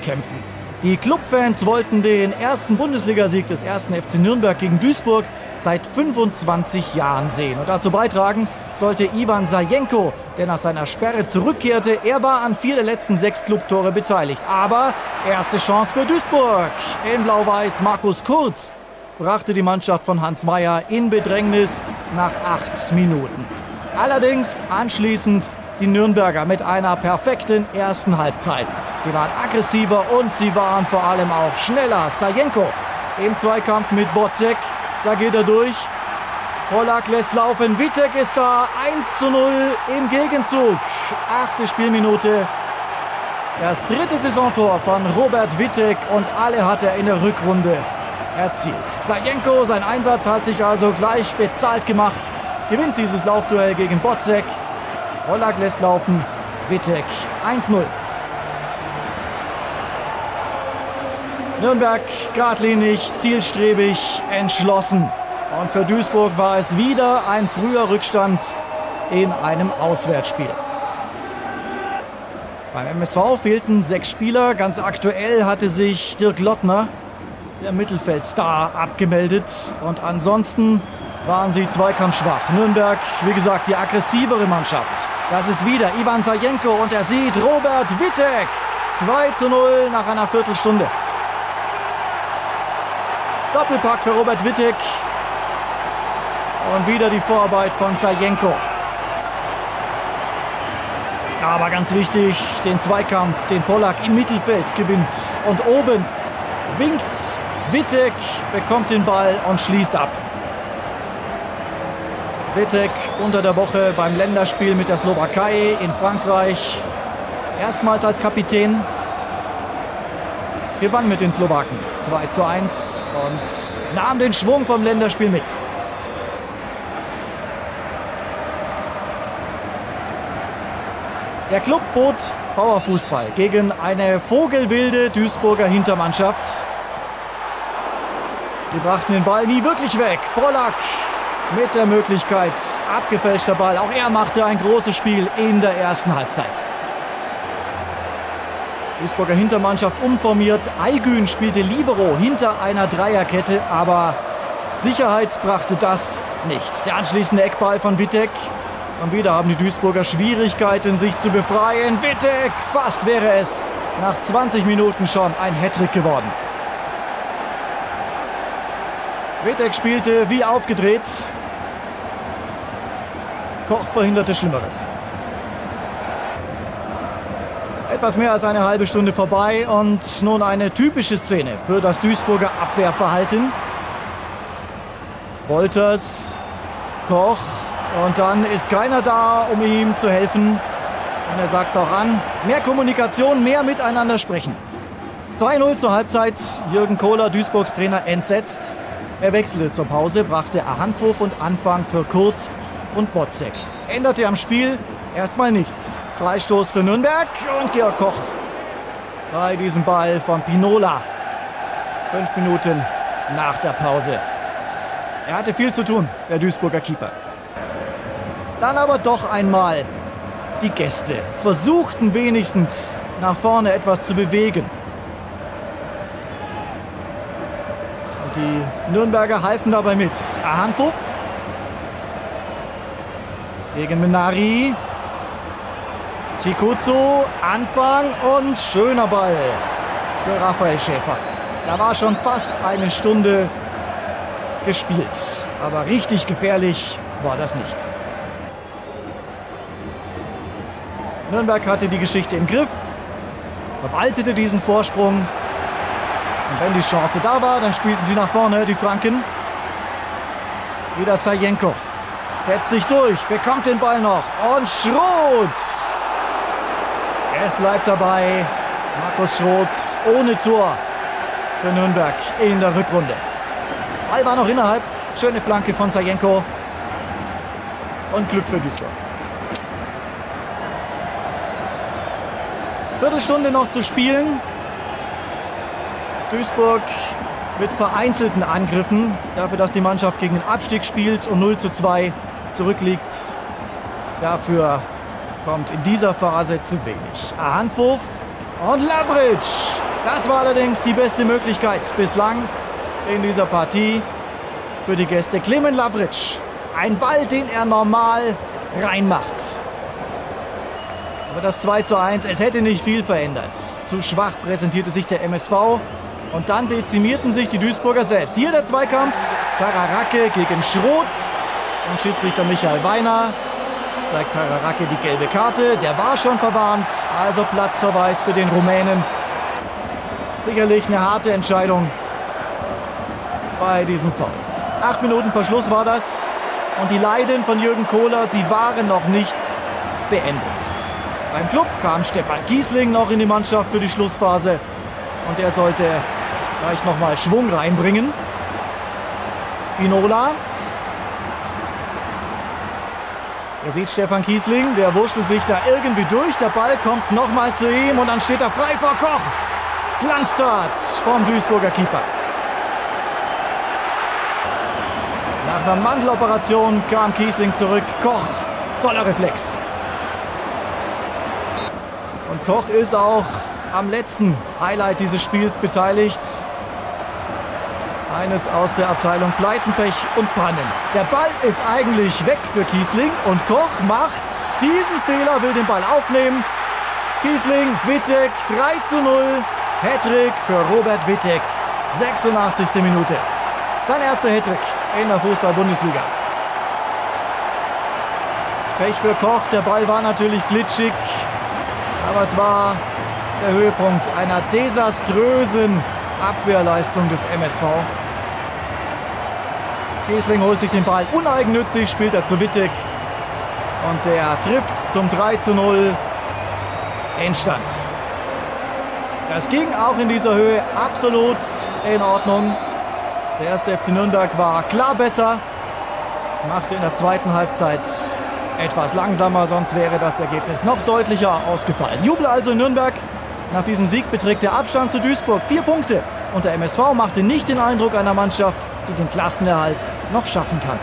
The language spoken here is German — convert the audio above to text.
zurückkämpfen. Die Clubfans wollten den ersten Bundesligasieg des ersten FC Nürnberg gegen Duisburg seit 25 Jahren sehen. Und dazu beitragen sollte Ivan Sajenko, der nach seiner Sperre zurückkehrte. Er war an vier der letzten sechs Clubtore beteiligt. Aber erste Chance für Duisburg. In Blau-Weiß Markus Kurz brachte die Mannschaft von Hans Meyer in Bedrängnis nach acht Minuten. Allerdings anschließend die Nürnberger mit einer perfekten ersten Halbzeit. Sie waren aggressiver und sie waren vor allem auch schneller. Sajenko im Zweikampf mit Bocek. Da geht er durch. Polak lässt laufen. Witek ist da. 1 zu 0 im Gegenzug. Achte Spielminute. Das dritte Saisontor von Robert Wittek und alle hat er in der Rückrunde erzielt. Sajenko, sein Einsatz hat sich also gleich bezahlt gemacht. Gewinnt dieses Laufduell gegen Bocek. Polak lässt laufen. Wittek 1-0. Nürnberg geradlinig, zielstrebig, entschlossen. Und für Duisburg war es wieder ein früher Rückstand in einem Auswärtsspiel. Beim MSV fehlten sechs Spieler. Ganz aktuell hatte sich Dirk Lottner, der Mittelfeldstar, abgemeldet. Und ansonsten waren sie zweikampfschwach. Nürnberg, wie gesagt, die aggressivere Mannschaft. Das ist wieder Ivan Sajenko und er sieht Robert Wittek. 2 zu 0 nach einer Viertelstunde. Doppelpack für Robert Wittek. Und wieder die Vorarbeit von Sajenko. Aber ganz wichtig, den Zweikampf, den Pollack im Mittelfeld gewinnt. Und oben winkt Wittek, bekommt den Ball und schließt ab. Wittek unter der Woche beim Länderspiel mit der Slowakei in Frankreich. Erstmals als Kapitän. Gewann mit den Slowaken 2 zu 1 und nahm den Schwung vom Länderspiel mit. Der Club bot Powerfußball gegen eine vogelwilde Duisburger Hintermannschaft. Sie brachten den Ball nie wirklich weg. Pollack mit der Möglichkeit. Abgefälschter Ball. Auch er machte ein großes Spiel in der ersten Halbzeit. Duisburger Hintermannschaft umformiert. Aygün spielte Libero hinter einer Dreierkette, aber Sicherheit brachte das nicht. Der anschließende Eckball von Wittek. Und wieder haben die Duisburger Schwierigkeiten, sich zu befreien. Wittek, fast wäre es nach 20 Minuten schon ein Hattrick geworden. Wittek spielte wie aufgedreht. Koch verhinderte Schlimmeres. Etwas mehr als eine halbe Stunde vorbei und nun eine typische Szene für das Duisburger Abwehrverhalten. Wolters, Koch und dann ist keiner da, um ihm zu helfen. Und er sagt es auch an. Mehr Kommunikation, mehr miteinander sprechen. 2-0 zur Halbzeit. Jürgen Kohler, Duisburgs Trainer, entsetzt. Er wechselte zur Pause, brachte Ahanfuf und Anfang für Kurt und Botzek. Änderte am Spiel erstmal nichts. Freistoß für Nürnberg und Georg Koch bei diesem Ball von Pinola. Fünf Minuten nach der Pause. Er hatte viel zu tun, der Duisburger Keeper. Dann aber doch einmal die Gäste versuchten wenigstens nach vorne etwas zu bewegen. Und die Nürnberger halfen dabei mit. Ahanfuff gegen Minari. Chikutsu, Anfang und schöner Ball für Raphael Schäfer. Da war schon fast eine Stunde gespielt. Aber richtig gefährlich war das nicht. Nürnberg hatte die Geschichte im Griff, verwaltete diesen Vorsprung. Und wenn die Chance da war, dann spielten sie nach vorne, die Franken. Wieder Sajenko. Setzt sich durch, bekommt den Ball noch. Und Schroth. Es bleibt dabei. Markus Schroth ohne Tor für Nürnberg in der Rückrunde. Ball war noch innerhalb. Schöne Flanke von Sajenko. Und Glück für Duisburg. Viertelstunde noch zu spielen. Duisburg mit vereinzelten Angriffen. Dafür, dass die Mannschaft gegen den Abstieg spielt und 0 zu 2 zurückliegt. Dafür kommt in dieser Phase zu wenig. Ahanfuf und Lavric Das war allerdings die beste Möglichkeit bislang in dieser Partie für die Gäste. Clemen Lavric. Ein Ball, den er normal reinmacht. Aber das 2 zu 1, es hätte nicht viel verändert. Zu schwach präsentierte sich der MSV und dann dezimierten sich die Duisburger selbst. Hier der Zweikampf. Tararake gegen Schroth. Und Schiedsrichter Michael Weiner zeigt Tararake die gelbe Karte. Der war schon verwarnt. Also Platzverweis für den Rumänen. Sicherlich eine harte Entscheidung bei diesem Foul. Acht Minuten Verschluss war das. Und die Leiden von Jürgen Kohler, sie waren noch nicht beendet. Beim Club kam Stefan Kiesling noch in die Mannschaft für die Schlussphase. Und er sollte gleich nochmal Schwung reinbringen. Inola. Ihr seht Stefan Kiesling, der wurschtelt sich da irgendwie durch. Der Ball kommt nochmal zu ihm und dann steht er frei vor Koch. Glanztat vom Duisburger Keeper. Nach einer Mandeloperation kam Kiesling zurück. Koch, toller Reflex. Und Koch ist auch am letzten Highlight dieses Spiels beteiligt. Eines aus der Abteilung Pleitenpech und Pannen. Der Ball ist eigentlich weg für Kiesling und Koch macht diesen Fehler, will den Ball aufnehmen. Kiesling, Wittek 3 zu 0. Hattrick für Robert Wittek. 86. Minute. Sein erster Hattrick in der Fußball-Bundesliga. Pech für Koch, der Ball war natürlich glitschig, aber es war der Höhepunkt einer desaströsen Abwehrleistung des MSV. Giesling holt sich den Ball uneigennützig, spielt er zu Wittig und der trifft zum 3 zu 0 Endstand. Das ging auch in dieser Höhe absolut in Ordnung. Der erste FC Nürnberg war klar besser, machte in der zweiten Halbzeit etwas langsamer, sonst wäre das Ergebnis noch deutlicher ausgefallen. Jubel also in Nürnberg. Nach diesem Sieg beträgt der Abstand zu Duisburg vier Punkte und der MSV machte nicht den Eindruck einer Mannschaft, die den Klassenerhalt noch schaffen kann.